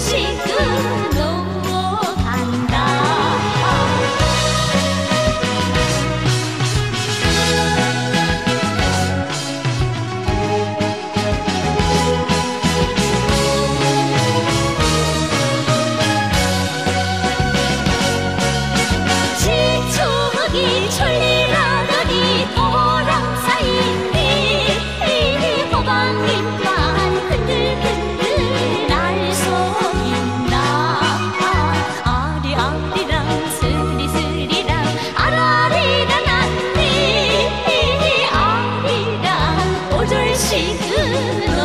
心。几个